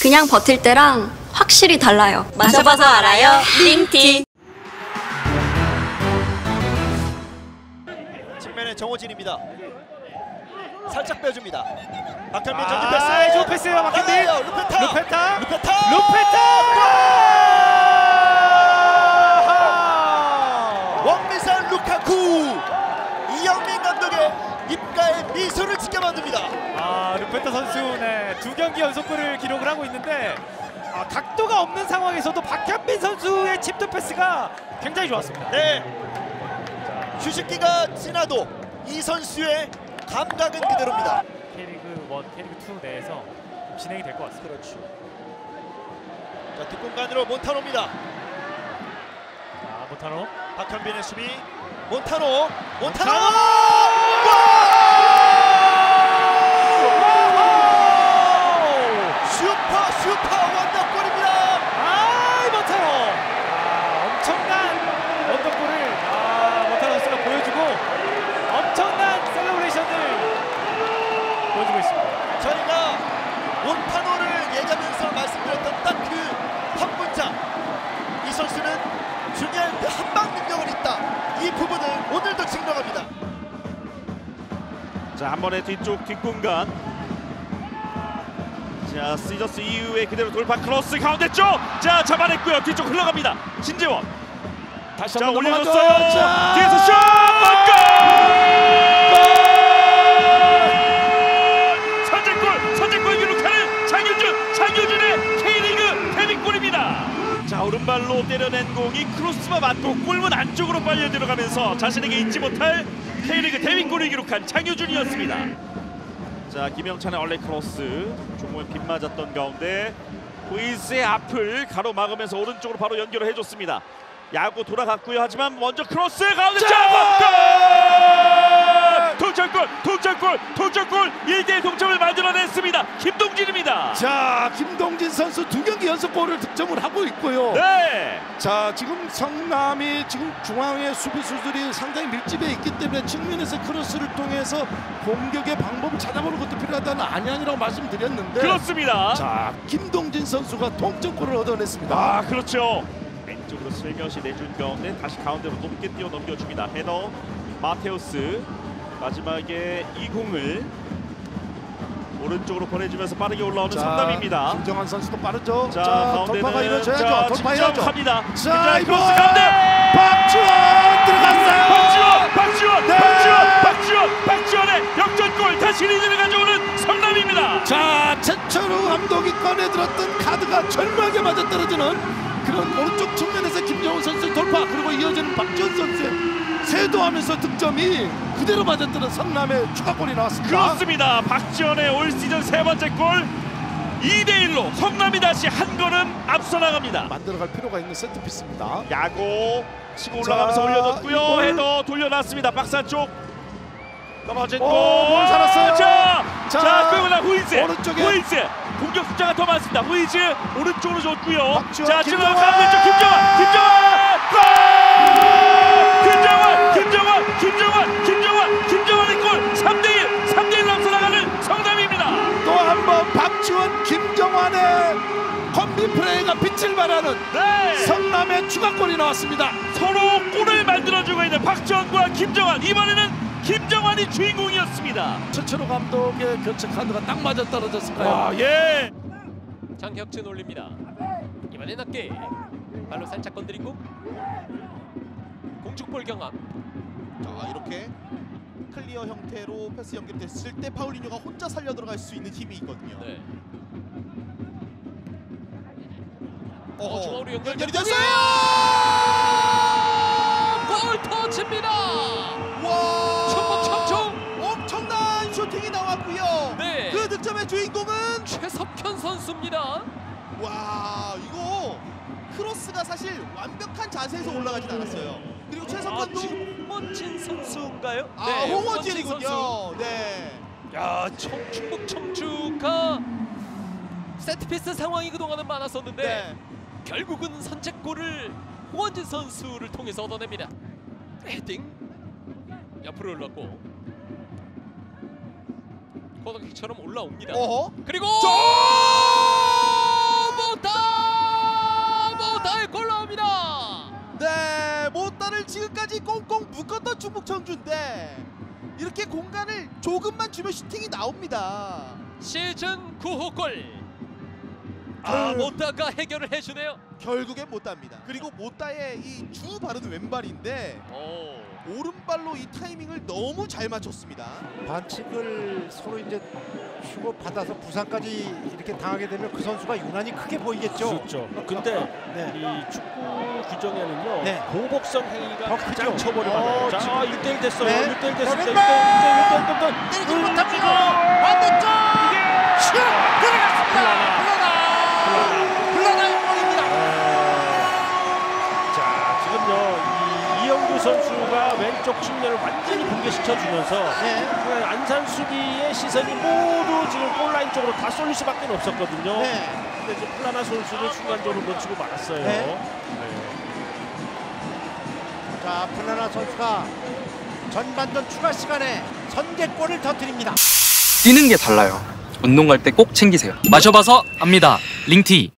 그냥 버틸 때랑 확실히 달라요. 마셔봐서 알아요. 링티. 측면에 정호진입니다. 살짝 빼줍니다. 박현민 아, 전진 패스. 좋은 패스예요, 박현민. 루페타. 루페타. 루페타. 루페타! 왕미산 루카쿠. 이영민 감독의 입가에 미소를 짓게 만듭니다. 아, 루페타 선수 네, 두 경기 연속골을 기록을 하고 있는데 아, 각도가 없는 상황에서도 박현민 선수의 칩도 패스가 굉장히 좋았습니다. 네. 휴식기가 지나도 이 선수의 감각은 그대로입니다. K리그 1, K리그 2 내에서 진행이 될 것 같습니다. 그렇죠. 자 뒷공간으로 몬타노입니다. 자, 모타노. 박현빈의 수비. 몬타노. 몬타노. 몬타노! 슈퍼 슈퍼 원더골입니다. 아, 이 몬타노. 아, 엄청난 원더골을 아, 몬타노 선수가 보여주고 엄청난 celebration을 보여주고 있습니다. 저희가 몬타노를 얘기하면서 말씀드렸던 딱 그 한 문장. 이 선수는 중요할 때 한방 능력은 있다. 이 부분을 오늘도 증명합니다. 자, 한 번에 뒤쪽 뒷공간. 자, 시저스 이후에 그대로 돌파 크로스 가운데 쪽. 자, 잡아냈고요. 뒤쪽 흘러갑니다. 신재원. 다시 자, 한번 올려줬어요. 뒤에서 슛! 골! 선제골! 선제골 기록하는 장효준! 장효준의 K리그 데뷔골입니다. 자, 오른발로 때려낸 공이 크로스바 맞고 골문 안쪽으로 빨려 들어가면서 자신에게 잊지 못할 K리그 데뷔골을 기록한 장효준이었습니다. 자, 김영찬의 early 크로스 종무에 빗 맞았던 가운데 후이즈의 앞을 가로막으면서 오른쪽으로 바로 연결을 해줬습니다. 야구 돌아갔고요. 하지만 먼저 크로스 가운데 잡았골! 동점골! 동점골! 동점골! 1대1 동점을 만들어냈습니다. 김동진입니다. 자 김동진 선수 두 경기 연속골을 득점을 하고 있고요. 네. 자 지금 성남이 지금 중앙의 수비수들이 상당히 밀집해 있기 때문에 측면에서 크로스를 통해서 공격의 방법을 찾아보는 것도 필요하다는 안양이라고 말씀드렸는데 그렇습니다. 자 김동진 선수가 동점골을 얻어냈습니다. 아 그렇죠. 왼쪽으로 슬며시 내준 가운데 다시 가운데로 높게 뛰어 넘겨줍니다. 헤더 마테우스 마지막에 이 공을 오른쪽으로 보내주면서 빠르게 올라오는 자, 성남입니다. 김정환 선수도 빠르죠. 자, 자, 돌파가 이루어져야죠. 자, 돌파해야죠. 직접합니다. 자 이번 가운데 박주원 들어갔어요. 박지원, 박지원, 네. 박지원, 박지원, 박지원의 역전골 다시 리드를 가져오는 성남입니다. 자 최철우 감독이 꺼내 들었던 카드가 절묘하게 맞아 떨어지는 그런 오른쪽 측면에서 김정훈 선수의 돌파 그리고 이어지는 박지원 선수의 세도하면서 득점이 그대로 맞아떨어진 성남의 추가골이 나왔습니다. 그렇습니다. 박지원의 올 시즌 세 번째 골 2대 1로 성남이 다시 한 걸음 앞서 나갑니다. 만들어갈 필요가 있는 세트피스입니다. 야구 치고 올라가면서 자, 올려줬고요. 이 볼. 헤더 돌려놨습니다. 박스 쪽 떨어진 오, 골. 볼 살았어요. 자, 자, 자, 그리고 나 후이즈. 오른쪽에. 후이즈. 공격 숫자가 더 많습니다. 후이즈 오른쪽으로 줬고요. 박지원, 자, 지금. 가운데 쪽 김정환. 김정환. 김정환. 김정환. 김정환. 김정환. 김정환의 골. 3대 1. 3대 1로 앞서 나가는 성남입니다. 또 한 번 박지원 김정환의 콤비 플레이가 빛을 발하는 네. 성남의 추가골이 나왔습니다. 서로 골을 만들어주고 있는 박지원과 김정환. 이번에는 김정환이 주인공이었습니다. 최철우 감독의 교체 카드가 딱 맞아 떨어졌을까요? 아, 예. 장혁진 올립니다. 이번엔 낮게 발로 살짝 건드리고 공중볼 경합. 자 이렇게 클리어 형태로 패스 연결됐을 때 파울리뉴가 혼자 달려 들어갈 수 있는 힘이 있거든요. 네. 어허, 어, 중앙으로 연결 연결이 됐어요. 골 터집니다. 와, 천목 천총. 엄청난 슈팅이 나왔고요. 네. 그 득점의 주인공은 최석현 선수입니다. 와 이거 크로스가 사실 완벽한 자세에서 올라가진 않았어요. 그리고 아, 최석환도 지금 홍원진 선수인가요? 아, 네, 홍원진이군요. 네. 야, 청, 충북 청주가 세트피스 상황이 그동안은 많았었는데 네. 결국은 선제골을 홍원진 선수를 통해서 얻어냅니다. 헤딩 옆으로 올랐고 코너킥처럼 올라옵니다. 어허. 그리고 공간을 지금까지 꽁꽁 묶었던 충북 청주인데 이렇게 공간을 조금만 주면 슈팅이 나옵니다. 시즌 9호 골. 아 못다가 해결을 해주네요. 결국엔 못답니다. 그리고 못다의 이 주 바른 왼발인데 오. 오른발로 이 타이밍을 너무 잘 맞췄습니다. 반칙을 서로 이제 주고 받아서 부상까지 이렇게 당하게 되면 그 선수가 유난히 크게 보이겠죠. 그렇죠. 근데 네. 이 축구 규정에는요 네. 공복성 행위가 더 가장 크죠. 처벌을 어, 받아요. 자, 지금. 1대1 됐어요. 네. 1대1 됐습니다. 왼발! 1대1, 1대1, 1대1. 때리지 못합니다. 완전히 붕괴시켜 주면서 네. 안산 수비의 시선이 모두 지금 골라인 쪽으로 다 쏠릴 수밖에 없었거든요. 네. 근데 이제 플라나 선수는 순간적으로 놓치고 말았어요. 네. 네. 자 플라나 선수가 전반전 추가 시간에 선제골을 터뜨립니다. 뛰는 게 달라요. 운동 갈 때 꼭 챙기세요. 마셔봐서 압니다. 링티.